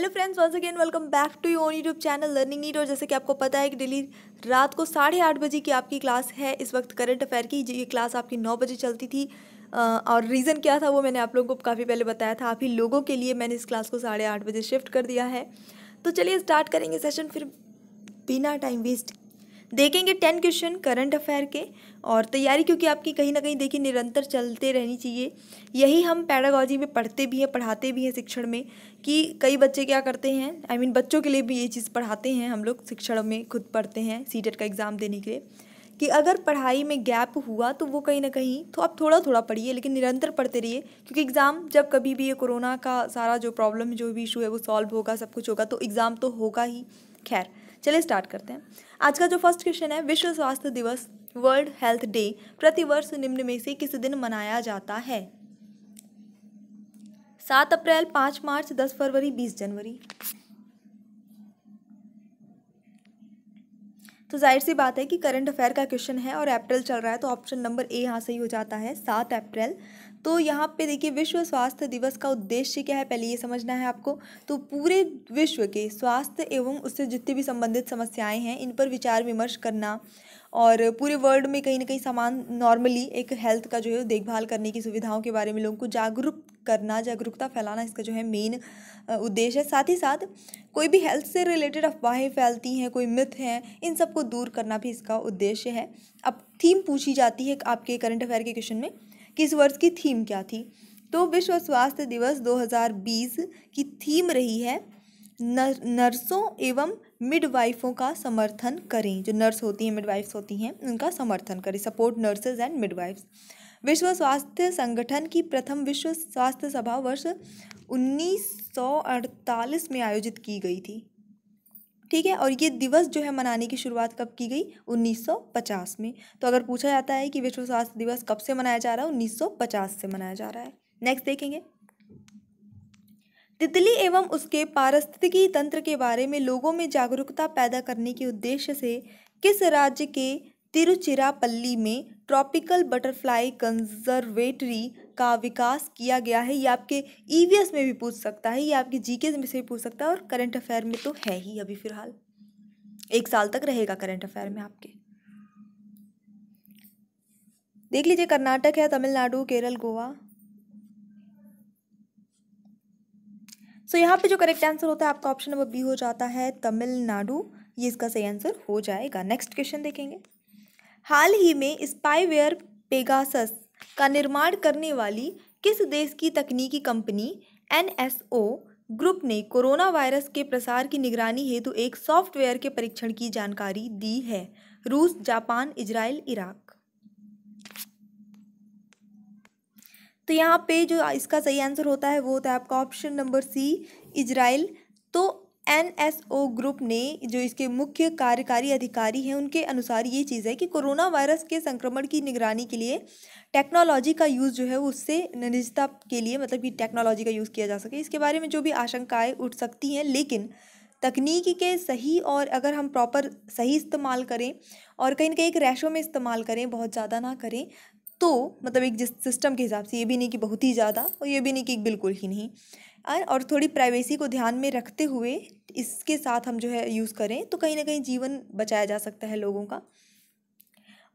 Hello friends once again welcome back to your YouTube channel learning NEET और जैसे कि आपको पता है कि डेली रात को साढ़े आठ बजे की आपकी क्लास है। इस वक्त करंट अफेयर की ये क्लास आपकी नौ बजे चलती थी। और रीज़न क्या था वो मैंने आप लोगों को काफ़ी पहले बताया था। आप ही लोगों के लिए मैंने इस क्लास को साढ़े आठ बजे शिफ्ट कर दिया है। तो चलिए स्टार्ट करेंगे सेशन फिर बिना टाइम वेस्ट देखेंगे टेन क्वेश्चन करंट अफेयर के और तैयारी क्योंकि आपकी कहीं ना कहीं देखिए निरंतर चलते रहनी चाहिए। यही हम पैडागॉजी में पढ़ते भी हैं पढ़ाते भी हैं शिक्षण में कि कई बच्चे क्या करते हैं आई I मीन mean, बच्चों के लिए भी ये चीज़ पढ़ाते हैं हम लोग शिक्षण में खुद पढ़ते हैं सी का एग्ज़ाम देने के लिए। कि अगर पढ़ाई में गैप हुआ तो वो कहीं ना कहीं तो आप थोड़ा थोड़ा पढ़िए लेकिन निरंतर पढ़ते रहिए क्योंकि एग्ज़ाम जब कभी भी ये कोरोना का सारा जो प्रॉब्लम जो भी इशू है वो सॉल्व होगा सब कुछ होगा तो एग्ज़ाम तो होगा ही। खैर चलिए स्टार्ट करते हैं। आज का जो फ़र्स्ट क्वेश्चन है, विश्व स्वास्थ्य दिवस वर्ल्ड हेल्थ डे प्रतिवर्ष निम्न में से किस दिन मनाया जाता है? सात अप्रैल, पाँच मार्च, दस फरवरी, बीस जनवरी। तो ज़ाहिर सी बात है कि करंट अफेयर का क्वेश्चन है और अप्रैल चल रहा है तो ऑप्शन नंबर ए यहाँ सही हो जाता है, सात अप्रैल। तो यहाँ पे देखिए विश्व स्वास्थ्य दिवस का उद्देश्य क्या है? पहले ये समझना है आपको। तो पूरे विश्व के स्वास्थ्य एवं उससे जितनी भी संबंधित समस्याएँ हैं, इन पर विचार विमर्श करना और पूरे वर्ल्ड में कहीं ना कहीं समान नॉर्मली एक हेल्थ का जो है, देखभाल करने की सुविधाओं के बारे में लोगों को जागरूक करना, जागरूकता फैलाना इसका जो है मेन उद्देश्य है। साथ ही साथ कोई भी हेल्थ से रिलेटेड अफवाहें फैलती हैं, कोई मिथ हैं, इन सबको दूर करना भी इसका उद्देश्य है। अब थीम पूछी जाती है आपके करंट अफेयर के क्वेश्चन में कि इस वर्ष की थीम क्या थी? तो विश्व स्वास्थ्य दिवस 2020 की थीम रही है नर्सों एवं मिडवाइफों का समर्थन करें। जो नर्स होती हैं मिडवाइफ्स होती हैं, उनका समर्थन करें। सपोर्ट नर्सेज एंड मिडवाइफ्स विश्व स्वास्थ्य संगठन की प्रथम विश्व स्वास्थ्य सभा वर्ष 1948 में आयोजित की गई थी। ठीक है? और ये दिवस जो है मनाने की शुरुआत कब की गई? 1950 में। तो अगर पूछा जाता है कि विश्व स्वास्थ्य दिवस कब से मनाया जा रहा है? 1950 से मनाया जा रहा है। नेक्स्ट देखेंगे। तितली एवं उसके पारिस्थितिकी तंत्र के बारे में लोगों में जागरूकता पैदा करने के उद्देश्य से किस राज्य के तिरुचिरापल्ली में ट्रॉपिकल बटरफ्लाई कंजर्वेटरी का विकास किया गया है। ये आपके ईवीएस में भी पूछ सकता है ये आपके जीके में से भी पूछ सकता है और करंट अफेयर में तो है ही अभी फ़िलहाल। एक साल तक रहेगा करंट अफेयर में आपके। देख लीजिए कर्नाटक है तमिलनाडु केरल गोवा। सो so, यहाँ पे जो करेक्ट आंसर होता है आपका ऑप्शन नंबर बी हो जाता है तमिलनाडु। ये इसका सही आंसर हो जाएगा। नेक्स्ट क्वेश्चन देखेंगे। हाल ही में स्पाईवेयर पेगासस का निर्माण करने वाली किस देश की तकनीकी कंपनी एनएसओ ग्रुप ने कोरोना वायरस के प्रसार की निगरानी हेतु एक सॉफ्टवेयर के परीक्षण की जानकारी दी है? रूस, जापान, इजराइल, इराक। तो यहाँ पे जो इसका सही आंसर होता है वो होता है आपका ऑप्शन नंबर सी इजराइल। तो एनएसओ ग्रुप ने जो इसके मुख्य कार्यकारी अधिकारी हैं, उनके अनुसार ये चीज़ है कि कोरोना वायरस के संक्रमण की निगरानी के लिए टेक्नोलॉजी का यूज़ जो है, उससे निजता के लिए मतलब कि टेक्नोलॉजी का यूज़ किया जा सके। इसके बारे में जो भी आशंकाएँ उठ सकती हैं, लेकिन तकनीकी के सही और अगर हम प्रॉपर सही इस्तेमाल करें और कहीं ना कहीं एक रैशो में इस्तेमाल करें, बहुत ज़्यादा ना करें तो मतलब एक जिस सिस्टम के हिसाब से, ये भी नहीं कि बहुत ही ज़्यादा और ये भी नहीं कि बिल्कुल ही नहीं। और थोड़ी प्राइवेसी को ध्यान में रखते हुए इसके साथ हम जो है यूज़ करें तो कहीं ना कहीं जीवन बचाया जा सकता है लोगों का।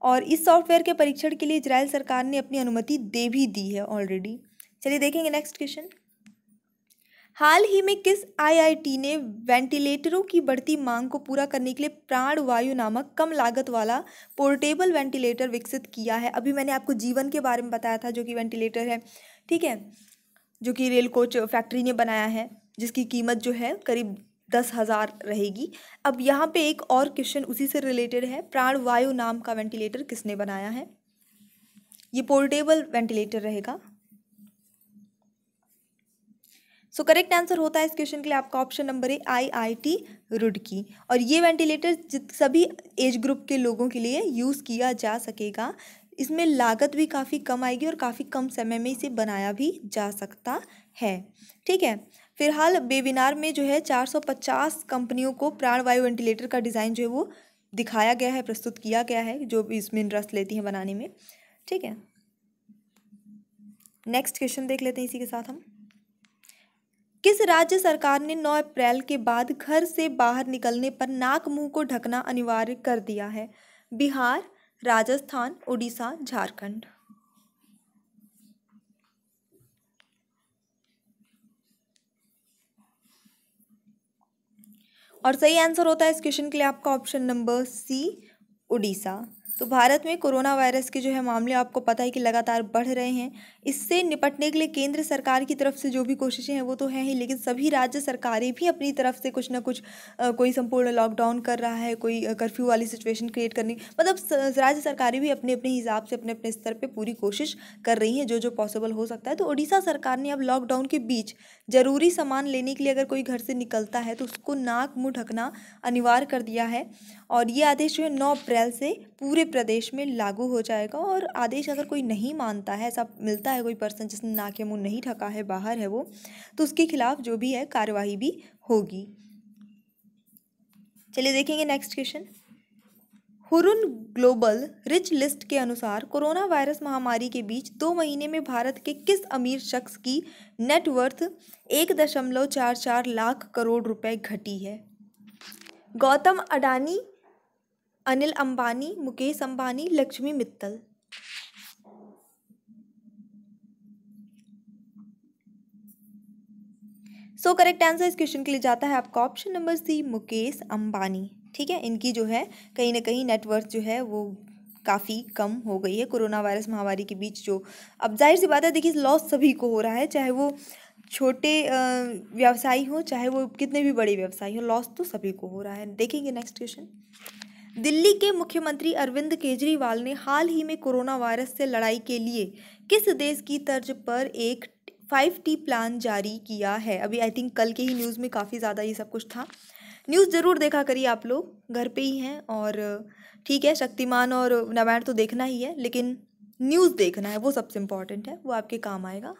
और इस सॉफ्टवेयर के परीक्षण के लिए इजराइल सरकार ने अपनी अनुमति दे भी दी है ऑलरेडी चलिए देखेंगे नेक्स्ट क्वेश्चन हाल ही में किस आईआईटी ने वेंटिलेटरों की बढ़ती मांग को पूरा करने के लिए प्राण वायु नामक कम लागत वाला पोर्टेबल वेंटिलेटर विकसित किया है? अभी मैंने आपको जीवन के बारे में बताया था जो कि वेंटिलेटर है। ठीक है? जो कि रेल कोच फैक्ट्री ने बनाया है, जिसकी कीमत जो है करीब दस हज़ार रहेगी। अब यहाँ पे एक और क्वेश्चन उसी से रिलेटेड है, प्राण वायु नाम का वेंटिलेटर किसने बनाया है? ये पोर्टेबल वेंटिलेटर रहेगा। सो करेक्ट आंसर होता है इस क्वेश्चन के लिए आपका ऑप्शन नंबर है आई आई टी रुड़की। और ये वेंटिलेटर सभी एज ग्रुप के लोगों के लिए यूज़ किया जा सकेगा। इसमें लागत भी काफ़ी कम आएगी और काफ़ी कम समय में इसे बनाया भी जा सकता है। ठीक है, फ़िलहाल वेबिनार में जो है 450 कंपनियों को प्राणवायु वेंटिलेटर का डिज़ाइन जो है वो दिखाया गया है, प्रस्तुत किया गया है, जो भी इसमें इंटरेस्ट लेती हैं बनाने में। ठीक है, नेक्स्ट क्वेश्चन देख लेते हैं इसी के साथ हम। किस राज्य सरकार ने 9 अप्रैल के बाद घर से बाहर निकलने पर नाक मुँह को ढकना अनिवार्य कर दिया है? बिहार राजस्थान, उड़ीसा, झारखंड। और सही आंसर होता है इस क्वेश्चन के लिए आपका ऑप्शन नंबर सी उड़ीसा। तो भारत में कोरोना वायरस के जो है मामले आपको पता है कि लगातार बढ़ रहे हैं। इससे निपटने के लिए केंद्र सरकार की तरफ़ से जो भी कोशिशें हैं वो तो हैं ही लेकिन सभी राज्य सरकारें भी अपनी तरफ़ से कुछ ना कुछ आ, कोई संपूर्ण लॉकडाउन कर रहा है कोई कर्फ्यू वाली सिचुएशन क्रिएट करनी मतलब राज्य सरकारें भी अपने अपने हिसाब से अपने अपने स्तर पर पूरी कोशिश कर रही हैं जो जो पॉसिबल हो सकता है। तो उड़ीसा सरकार ने अब लॉकडाउन के बीच ज़रूरी सामान लेने के लिए अगर कोई घर से निकलता है तो उसको नाक मुँह ढकना अनिवार्य कर दिया है। और ये आदेश जो है नौ अप्रैल से पूरे प्रदेश में लागू हो जाएगा और आदेश अगर कोई नहीं मानता है, ऐसा मिलता है कोई पर्सन जिसने नाक या मुँह नहीं ढका है, बाहर है वो तो उसके खिलाफ जो भी है कार्यवाही भी होगी। चलिए देखेंगे next question Hurun global rich list के अनुसार कोरोना वायरस महामारी के बीच दो महीने में भारत के किस अमीर शख्स की नेटवर्थ एक दशमलव चार चार लाख करोड़ रुपए घटी है? Gautam Adani Anil Ambani, Mukesh Ambani, Lakshmi Mittal. So correct answer इस क्वेश्चन के लिए जाता है आपका option number C Mukesh Ambani. ठीक है? इनकी जो है, कहीं ना कहीं नेटवर्क जो है, वो काफ़ी कम हो गई है। कोरोना वायरस महामारी के बीच जो, अब ज़ाहिर सी बात है, देखिए लॉस सभी को हो रहा है। चाहे वो छोटे व्यवसायी हो, चाहे वो कितने भी बड़े व्यवसायी हो लॉस तो सभी को हो रहा है। देखेंगे नेक्स्ट क्वेश्चन दिल्ली के मुख्यमंत्री अरविंद केजरीवाल ने हाल ही में कोरोना वायरस से लड़ाई के लिए किस देश की तर्ज पर एक फाइव टी प्लान जारी किया है? अभी आई थिंक कल के ही न्यूज़ में काफ़ी ज़्यादा ये सब कुछ था। न्यूज़ ज़रूर देखा करिए आप लोग, घर पे ही हैं और ठीक है, शक्तिमान और रामायण तो देखना ही है, लेकिन न्यूज़ देखना है, वो सबसे इंपॉर्टेंट है, वो आपके काम आएगा।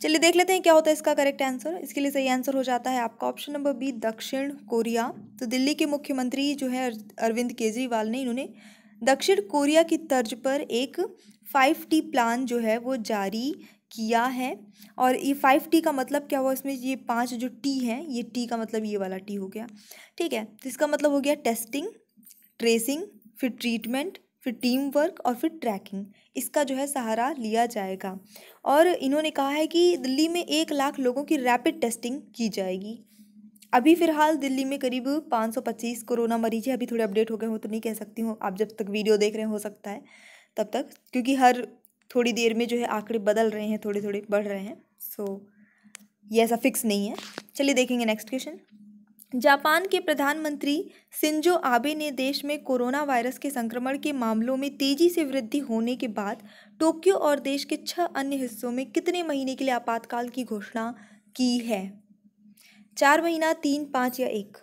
चलिए देख लेते हैं क्या होता है इसका करेक्ट आंसर इसके लिए सही आंसर हो जाता है आपका ऑप्शन नंबर बी दक्षिण कोरिया। तो दिल्ली के मुख्यमंत्री जो है अरविंद केजरीवाल ने इन्होंने दक्षिण कोरिया की तर्ज पर एक फाइव टी प्लान जो है वो जारी किया है। और ये फाइव टी का मतलब क्या हुआ? इसमें ये पाँच जो टी हैं, ये टी का मतलब ये वाला टी हो गया। ठीक है तो इसका मतलब हो गया टेस्टिंग ट्रेसिंग फिर ट्रीटमेंट फिर टीम वर्क और फिर ट्रैकिंग इसका जो है सहारा लिया जाएगा। और इन्होंने कहा है कि दिल्ली में एक लाख लोगों की रैपिड टेस्टिंग की जाएगी। अभी फ़िलहाल दिल्ली में करीब 525 कोरोना मरीज़ है। अभी थोड़े अपडेट हो गए हो तो नहीं कह सकती हूँ। आप जब तक वीडियो देख रहे हो सकता है तब तक, क्योंकि हर थोड़ी देर में जो है आंकड़े बदल रहे हैं थोड़े थोड़े बढ़ रहे हैं। सो ये ऐसा फिक्स नहीं है। चलिए देखेंगे नेक्स्ट क्वेश्चन जापान के प्रधानमंत्री सिंजो आबे ने देश में कोरोना वायरस के संक्रमण के मामलों में तेज़ी से वृद्धि होने के बाद टोक्यो और देश के छह अन्य हिस्सों में कितने महीने के लिए आपातकाल की घोषणा की है? चार महीना, तीन, पाँच या एक?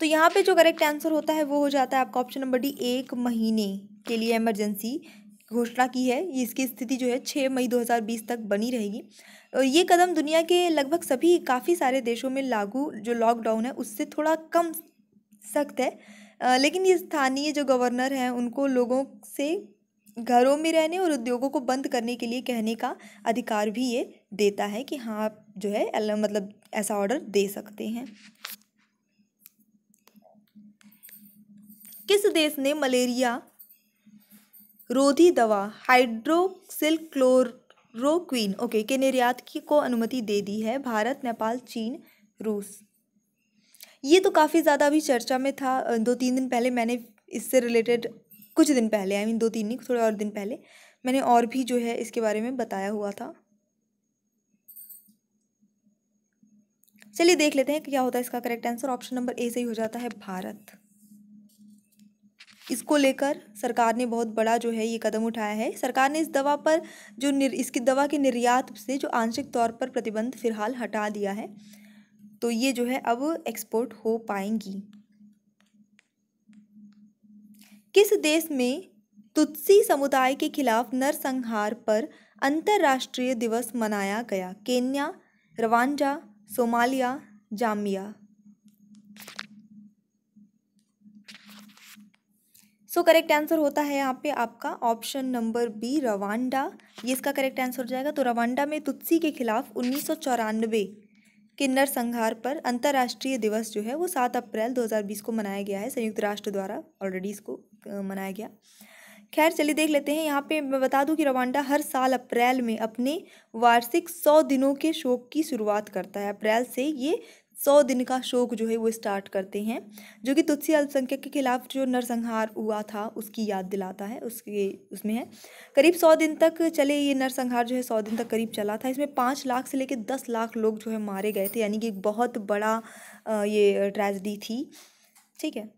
तो यहाँ पे जो करेक्ट आंसर होता है वो हो जाता है आपका ऑप्शन नंबर डी एक महीने के लिए इमरजेंसी घोषणा की है इसकी स्थिति जो है छः मई 2020 तक बनी रहेगी। और ये कदम दुनिया के लगभग सभी, काफ़ी सारे देशों में लागू जो लॉकडाउन है, उससे थोड़ा कम सख्त है। लेकिन ये स्थानीय जो गवर्नर हैं, उनको लोगों से घरों में रहने और उद्योगों को बंद करने के लिए कहने का अधिकार भी ये देता है कि हाँ आप जो है मतलब ऐसा ऑर्डर दे सकते हैं। किस देश ने मलेरिया रोधी दवा हाइड्रोक्सिल क्लोरोक्वीन ओके के निर्यात की को अनुमति दे दी है भारत, नेपाल, चीन, रूस। ये तो काफ़ी ज़्यादा अभी चर्चा में था दो तीन दिन पहले मैंने इससे रिलेटेड कुछ दिन पहले आई मीन दो तीन नहीं, थोड़े और दिन पहले, मैंने और भी जो है इसके बारे में बताया हुआ था। चलिए देख लेते हैं क्या होता है इसका correct answer option number A से ही हो जाता है भारत। इसको लेकर सरकार ने बहुत बड़ा जो है ये कदम उठाया है। सरकार ने इस दवा पर जो निर, इसकी दवा के निर्यात से जो आंशिक तौर पर प्रतिबंध फ़िलहाल हटा दिया है तो ये जो है अब एक्सपोर्ट हो पाएँगी। किस देश में तुत्सी समुदाय के खिलाफ नरसंहार पर अंतर्राष्ट्रीय दिवस मनाया गया? Kenya Rwanda Somalia Zambia so correct answer होता है यहाँ पे आपका ऑप्शन नंबर बी रवांडा ये इसका करेक्ट आंसर हो जाएगा। तो रवांडा में तुत्सी के खिलाफ उन्नीस के नरसंहार पर अंतर्राष्ट्रीय दिवस जो है, वो सात अप्रैल 2020 को मनाया गया है। संयुक्त राष्ट्र द्वारा ऑलरेडी इसको मनाया गया। खैर, चलिए देख लेते हैं। यहाँ पे मैं बता दूँ कि रवांडा हर साल अप्रैल में अपने वार्षिक सौ दिनों के शोक की शुरुआत करता है। अप्रैल से ये सौ दिन का शोक जो है वो स्टार्ट करते हैं, जो कि तुलसी अल्पसंख्यक के खिलाफ जो नरसंहार हुआ था, उसकी याद दिलाता है, उसके, उसमें है। करीब सौ दिन तक चले ये नरसंहार जो है, सौ दिन तक करीब चला था। इसमें पाँच लाख से लेकर दस लाख लोग जो है मारे गए थे, यानी कि एक बहुत बड़ा ये ट्रेजडी थी। ठीक है?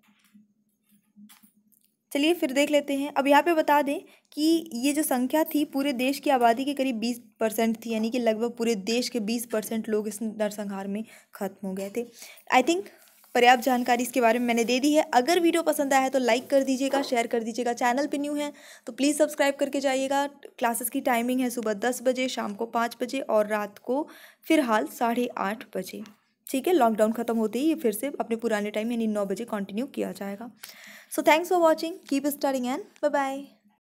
चलिए फिर देख लेते हैं। अब यहाँ पे बता दें कि ये जो संख्या थी पूरे देश की आबादी के करीब बीस परसेंट थी, यानी कि लगभग पूरे देश के बीस परसेंट लोग इस नरसंहार में ख़त्म हो गए थे। आई थिंक पर्याप्त जानकारी इसके बारे में मैंने दे दी है। अगर वीडियो पसंद आया है तो लाइक कर दीजिएगा शेयर कर दीजिएगा। चैनल पे न्यू है तो प्लीज़ सब्सक्राइब करके जाइएगा। क्लासेस की टाइमिंग है सुबह दस बजे, शाम को पाँच बजे और रात को फ़िलहाल साढ़े आठ बजे। ठीक है लॉकडाउन ख़त्म होते ही ये फिर से अपने पुराने टाइम यानी नौ बजे कंटिन्यू किया जाएगा। So thanks for watching keep staring and bye bye